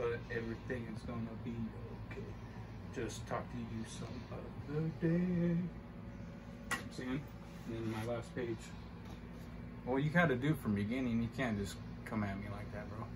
but everything is gonna be okay. Just talk to you some other day. See? And then my last page. Well, you gotta do it from beginning. You can't just come at me like that, bro.